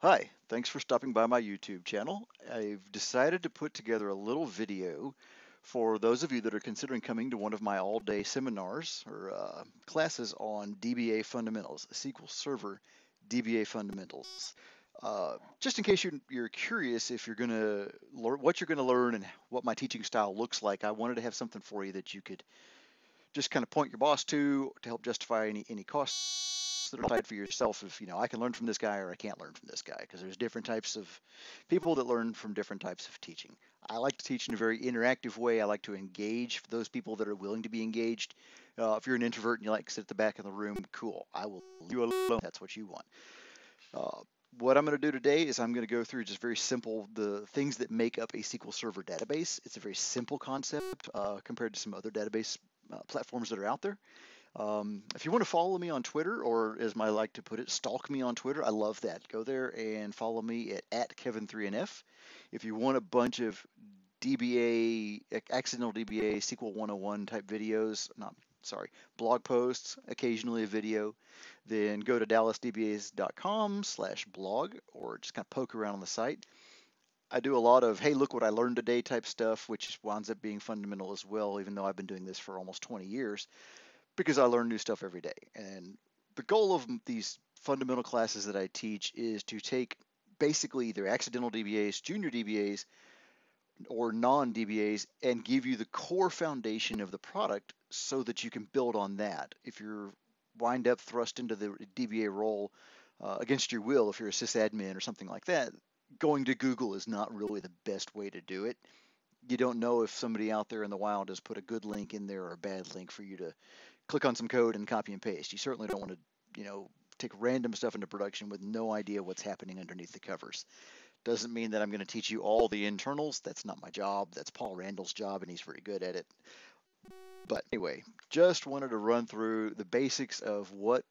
Hi, thanks for stopping by my YouTube channel. I've decided to put together a little video for those of you that are considering coming to one of my all-day seminars or uh, classes on DBA fundamentals, SQL Server DBA fundamentals. Uh, just in case you're, you're curious if you're going to learn what you're going to learn and what my teaching style looks like, I wanted to have something for you that you could just kind of point your boss to to help justify any any costs that are decide for yourself if you know I can learn from this guy or I can't learn from this guy because there's different types of people that learn from different types of teaching. I like to teach in a very interactive way. I like to engage those people that are willing to be engaged. Uh, if you're an introvert and you like to sit at the back of the room, cool. I will leave you alone. That's what you want. Uh, what I'm going to do today is I'm going to go through just very simple the things that make up a SQL Server database. It's a very simple concept uh, compared to some other database uh, platforms that are out there. Um, if you want to follow me on Twitter, or as I like to put it, stalk me on Twitter, I love that. Go there and follow me at, at Kevin3NF. If you want a bunch of DBA, accidental DBA, SQL 101 type videos, not sorry, blog posts, occasionally a video, then go to dallasdbas.com slash blog or just kind of poke around on the site. I do a lot of, hey, look what I learned today type stuff, which winds up being fundamental as well, even though I've been doing this for almost 20 years because I learn new stuff every day. And the goal of these fundamental classes that I teach is to take basically either accidental DBAs, junior DBAs, or non DBAs and give you the core foundation of the product so that you can build on that. If you're wind up thrust into the DBA role uh, against your will, if you're a sysadmin or something like that, going to Google is not really the best way to do it. You don't know if somebody out there in the wild has put a good link in there or a bad link for you to click on some code and copy and paste. You certainly don't want to, you know, take random stuff into production with no idea what's happening underneath the covers. Doesn't mean that I'm going to teach you all the internals. That's not my job. That's Paul Randal's job, and he's very good at it. But anyway, just wanted to run through the basics of what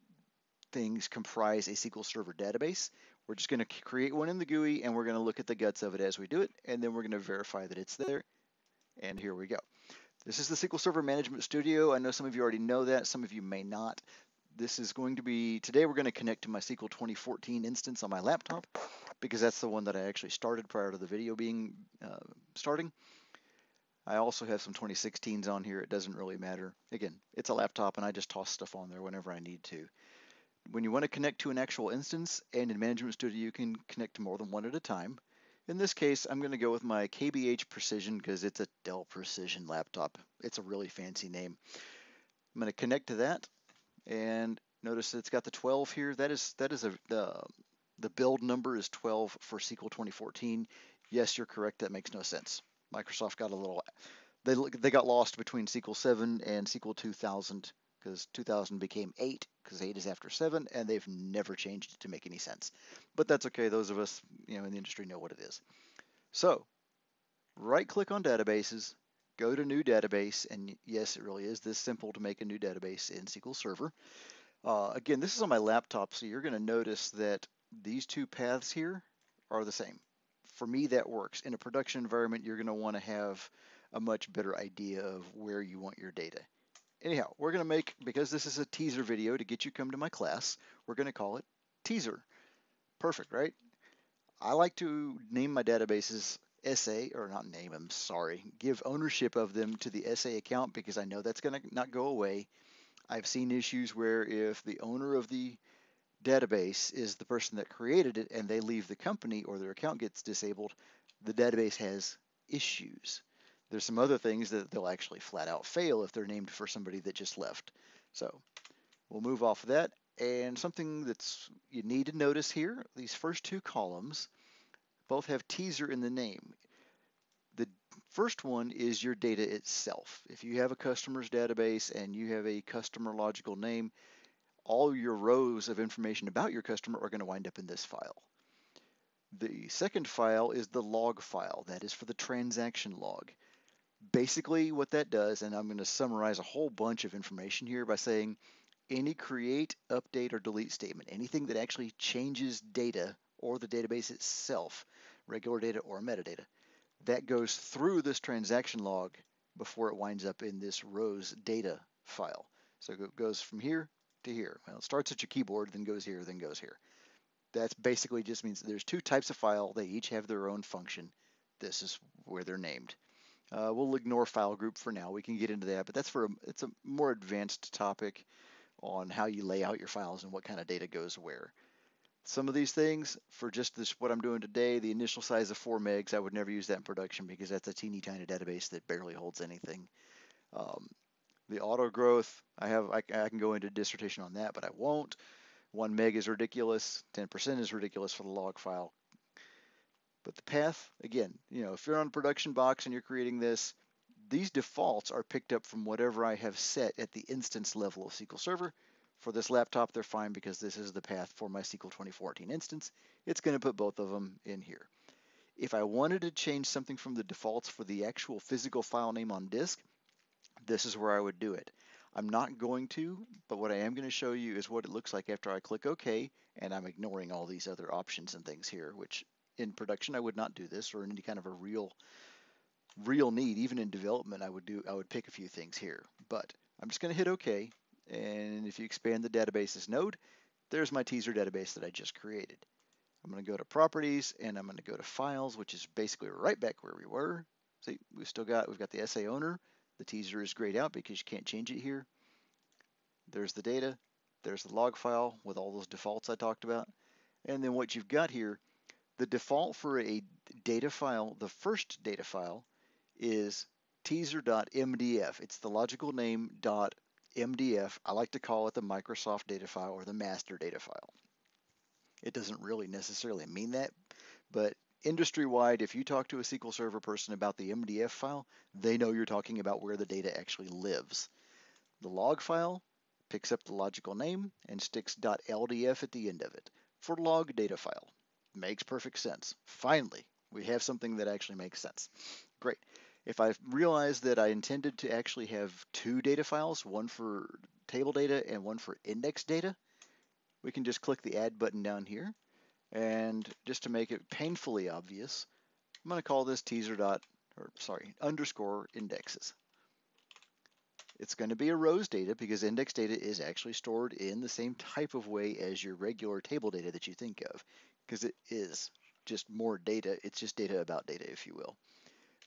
things comprise a SQL Server database. We're just going to create one in the GUI, and we're going to look at the guts of it as we do it, and then we're going to verify that it's there. And here we go. This is the SQL Server Management Studio. I know some of you already know that, some of you may not. This is going to be, today we're going to connect to my SQL 2014 instance on my laptop because that's the one that I actually started prior to the video being uh, starting. I also have some 2016s on here. It doesn't really matter. Again, it's a laptop and I just toss stuff on there whenever I need to. When you want to connect to an actual instance and in Management Studio, you can connect to more than one at a time. In this case, I'm going to go with my KBH Precision because it's a Dell Precision laptop. It's a really fancy name. I'm going to connect to that and notice it's got the 12 here. That is that is a the the build number is 12 for SQL 2014. Yes, you're correct. That makes no sense. Microsoft got a little they they got lost between SQL 7 and SQL 2000 because 2000 became 8 because 8 is after 7 and they've never changed it to make any sense. But that's okay. Those of us you know in the industry know what it is. So right click on databases, go to new database, and yes, it really is this simple to make a new database in SQL Server. Uh, again, this is on my laptop, so you're going to notice that these two paths here are the same. For me, that works. In a production environment, you're going to want to have a much better idea of where you want your data. Anyhow, we're going to make, because this is a teaser video to get you come to my class, we're going to call it teaser. Perfect, right? I like to name my databases SA, or not name them, sorry, give ownership of them to the SA account because I know that's going to not go away. I've seen issues where if the owner of the database is the person that created it and they leave the company or their account gets disabled, the database has issues. There's some other things that they'll actually flat out fail if they're named for somebody that just left. So we'll move off of that. And something that's you need to notice here, these first two columns both have teaser in the name. The first one is your data itself. If you have a customer's database and you have a customer logical name, all your rows of information about your customer are going to wind up in this file. The second file is the log file. That is for the transaction log. Basically what that does, and I'm going to summarize a whole bunch of information here by saying any create, update, or delete statement, anything that actually changes data or the database itself, regular data or metadata, that goes through this transaction log before it winds up in this rows data file. So it goes from here to here. Well, it starts at your keyboard, then goes here, then goes here. That's basically just means there's two types of file. They each have their own function. This is where they're named. Uh, we'll ignore file group for now. We can get into that, but that's for a, it's a more advanced topic on how you lay out your files and what kind of data goes where. Some of these things, for just this what I'm doing today, the initial size of 4 megs, I would never use that in production because that's a teeny tiny database that barely holds anything. Um, the auto growth, I have I, I, can go into dissertation on that, but I won't. One meg is ridiculous. 10% is ridiculous for the log file. But the path, again, you know, if you're on production box and you're creating this, these defaults are picked up from whatever I have set at the instance level of SQL Server. For this laptop, they're fine because this is the path for my SQL 2014 instance. It's going to put both of them in here. If I wanted to change something from the defaults for the actual physical file name on disk, this is where I would do it. I'm not going to, but what I am going to show you is what it looks like after I click OK, and I'm ignoring all these other options and things here, which in production I would not do this, or in any kind of a real real need, even in development, I would do I would pick a few things here. But I'm just going to hit OK, and if you expand the databases node, there's my teaser database that I just created. I'm going to go to properties and I'm going to go to files, which is basically right back where we were. See, we've still got we've got the SA owner, the teaser is grayed out because you can't change it here. There's the data. There's the log file with all those defaults I talked about. And then what you've got here, the default for a data file, the first data file, is teaser.mdf. It's the logical name .mdf. I like to call it the Microsoft data file or the master data file. It doesn't really necessarily mean that, but industry-wide, if you talk to a SQL Server person about the MDF file, they know you're talking about where the data actually lives. The log file picks up the logical name and sticks .ldf at the end of it for log data file. Makes perfect sense. Finally, we have something that actually makes sense. Great. If I realize that I intended to actually have two data files, one for table data and one for index data, we can just click the add button down here and just to make it painfully obvious, I'm going to call this teaser dot, or sorry, underscore indexes. It's going to be a rows data because index data is actually stored in the same type of way as your regular table data that you think of because it is just more data. It's just data about data, if you will.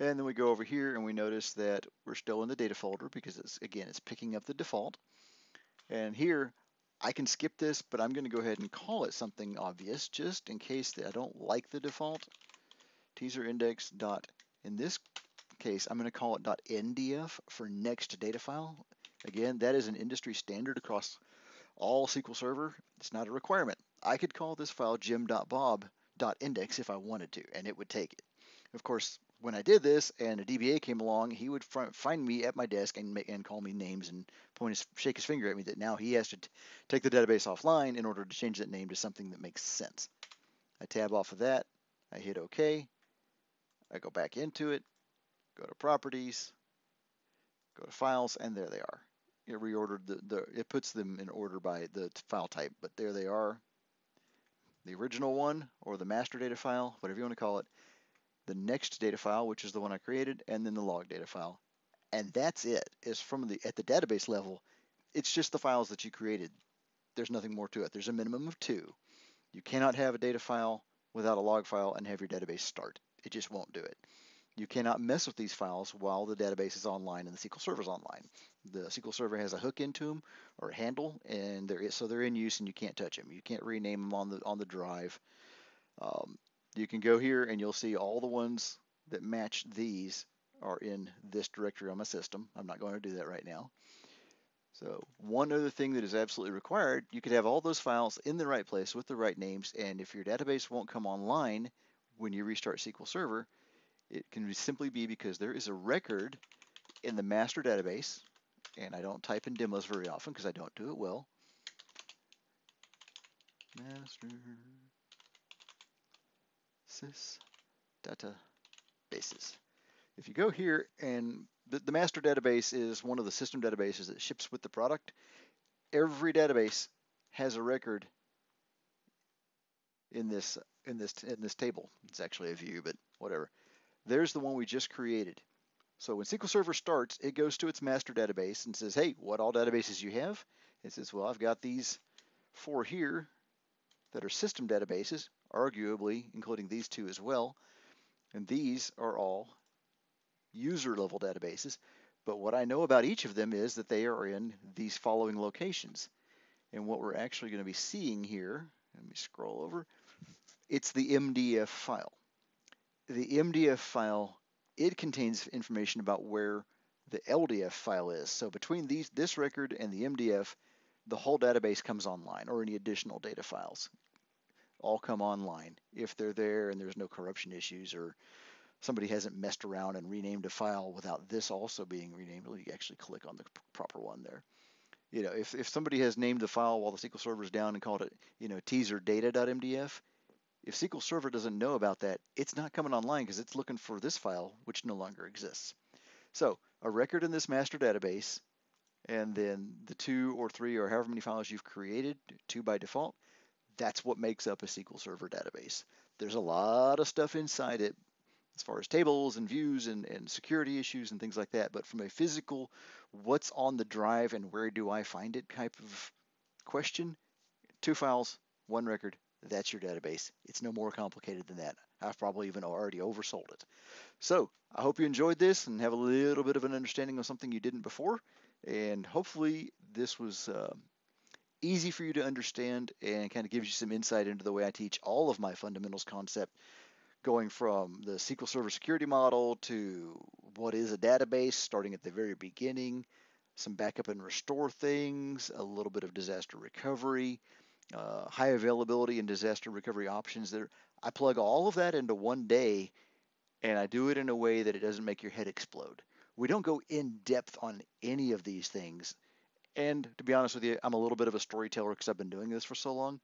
And then we go over here and we notice that we're still in the data folder because it's again, it's picking up the default. And here I can skip this, but I'm going to go ahead and call it something obvious just in case that I don't like the default. Teaser index dot, in this case, I'm going to call it dot .ndf for next data file. Again, that is an industry standard across all SQL Server. It's not a requirement. I could call this file jim.bob.index if I wanted to, and it would take it. Of course, when I did this and a DBA came along, he would find me at my desk and, and call me names and point his, shake his finger at me that now he has to take the database offline in order to change that name to something that makes sense. I tab off of that, I hit OK, I go back into it, go to Properties, go to Files, and there they are. It reordered the, the it puts them in order by the file type, but there they are. The original one or the master data file, whatever you want to call it, the next data file, which is the one I created, and then the log data file. And that's it. Is from the at the database level, it's just the files that you created. There's nothing more to it. There's a minimum of two. You cannot have a data file without a log file and have your database start. It just won't do it. You cannot mess with these files while the database is online and the SQL Server is online. The SQL Server has a hook into them or a handle, and they're so they're in use and you can't touch them. You can't rename them on the on the drive. Um, you can go here and you'll see all the ones that match these are in this directory on my system. I'm not going to do that right now. So one other thing that is absolutely required, you could have all those files in the right place with the right names, and if your database won't come online when you restart SQL Server, it can simply be because there is a record in the master database, and I don't type in demos very often because I don't do it well. Master Sys databases. If you go here and the, the master database is one of the system databases that ships with the product, every database has a record in this in this in this table. It's actually a view, but whatever. There's the one we just created. So when SQL Server starts, it goes to its master database and says, "Hey, what all databases you have?" It says, "Well, I've got these four here that are system databases, arguably including these two as well. And these are all user level databases. But what I know about each of them is that they are in these following locations. And what we're actually going to be seeing here, let me scroll over, it's the MDF file. The MDF file, it contains information about where the LDF file is. So between these, this record and the MDF, the whole database comes online, or any additional data files all come online if they're there and there's no corruption issues or somebody hasn't messed around and renamed a file without this also being renamed. You actually click on the proper one there. You know, if, if somebody has named the file while the SQL Server is down and called it, you know, teaser data.mdf, if SQL Server doesn't know about that, it's not coming online because it's looking for this file, which no longer exists. So a record in this master database, and then the two or three or however many files you've created, two by default, that's what makes up a SQL Server database. There's a lot of stuff inside it as far as tables and views and, and security issues and things like that. But from a physical, what's on the drive and where do I find it type of question, two files, one record, that's your database. It's no more complicated than that. I've probably even already oversold it. So I hope you enjoyed this and have a little bit of an understanding of something you didn't before. And hopefully this was uh, easy for you to understand and kind of gives you some insight into the way I teach all of my fundamentals concept going from the SQL Server security model to what is a database, starting at the very beginning, some backup and restore things, a little bit of disaster recovery, uh, high availability and disaster recovery options. There, I plug all of that into one day, and I do it in a way that it doesn't make your head explode. We don't go in depth on any of these things. And to be honest with you, I'm a little bit of a storyteller because I've been doing this for so long.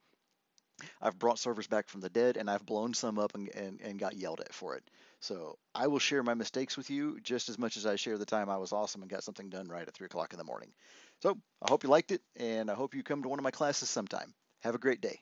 I've brought servers back from the dead and I've blown some up and, and, and got yelled at for it. So I will share my mistakes with you just as much as I share the time I was awesome and got something done right at 3 o'clock in the morning. So I hope you liked it and I hope you come to one of my classes sometime. Have a great day.